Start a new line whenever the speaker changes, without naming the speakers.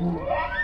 嗯。